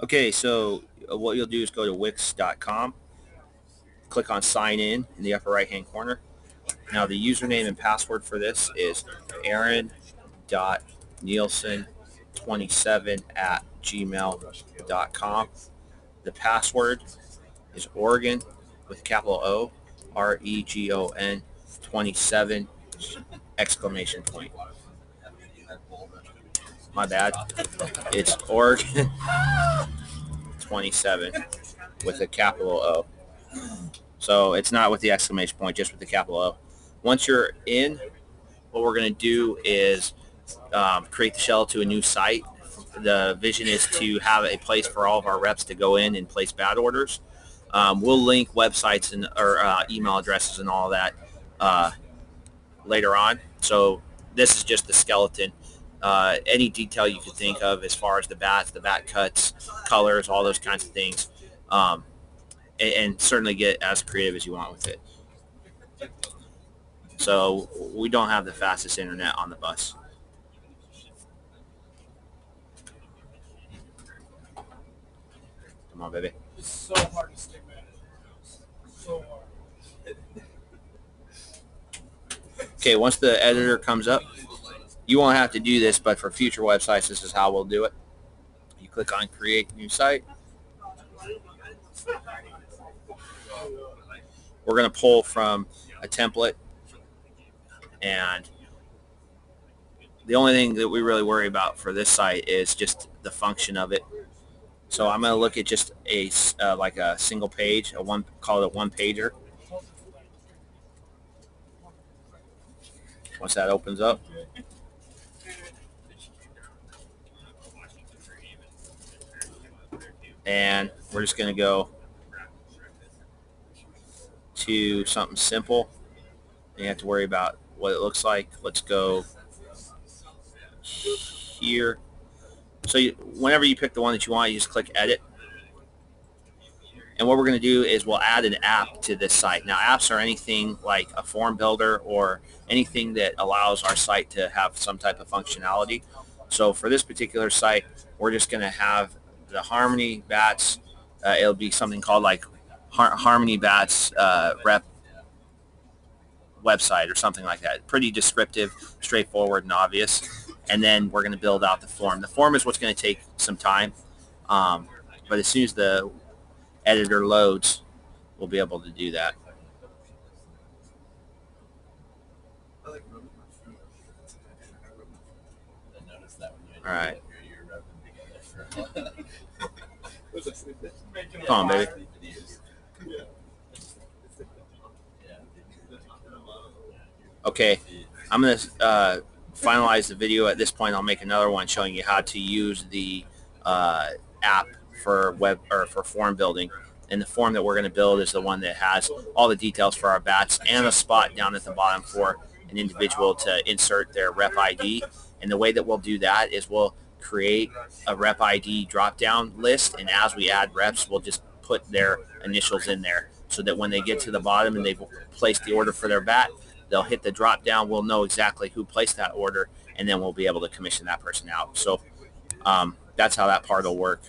Okay, so uh, what you'll do is go to wix.com, click on sign in in the upper right hand corner. Now the username and password for this is aaron.nielsen27 at gmail.com. The password is Oregon with capital O, R-E-G-O-N 27 exclamation point. My bad. It's Oregon 27 with a capital O. So it's not with the exclamation point, just with the capital O. Once you're in, what we're going to do is um, create the shell to a new site. The vision is to have a place for all of our reps to go in and place bad orders. Um, we'll link websites and or uh, email addresses and all that uh, later on. So this is just the skeleton uh, any detail you could think of as far as the bats, the bat cuts, colors, all those kinds of things, um, and, and, certainly get as creative as you want with it. So we don't have the fastest internet on the bus. Come on, baby. It's so hard to. So hard. Okay, once the editor comes up, you won't have to do this, but for future websites, this is how we'll do it. You click on create new site. We're going to pull from a template and the only thing that we really worry about for this site is just the function of it. So I'm going to look at just a uh, like a single page, a one call it a one pager. Once that opens up, and we're just going to go to something simple. You have to worry about what it looks like. Let's go here. So you, whenever you pick the one that you want, you just click edit. And what we're going to do is we'll add an app to this site. Now apps are anything like a form builder or anything that allows our site to have some type of functionality. So for this particular site, we're just going to have the Harmony Bats. Uh, it'll be something called like Har- Harmony Bats uh, rep website or something like that. Pretty descriptive, straightforward, and obvious. And then we're going to build out the form. The form is what's going to take some time. Um, but as soon as the editor loads, we'll be able to do that. All right. Come on, baby. Okay, I'm going to uh, finalize the video at this point. I'll make another one showing you how to use the uh, app for web or for form building. And the form that we're going to build is the one that has all the details for our bats and a spot down at the bottom for an individual to insert their rep ID. And the way that we'll do that is we'll create a rep ID drop-down list, and as we add reps, we'll just put their initials in there so that when they get to the bottom and they've placed the order for their bat, they'll hit the drop down. We'll know exactly who placed that order, and then we'll be able to commission that person out. So um, that's how that part will work.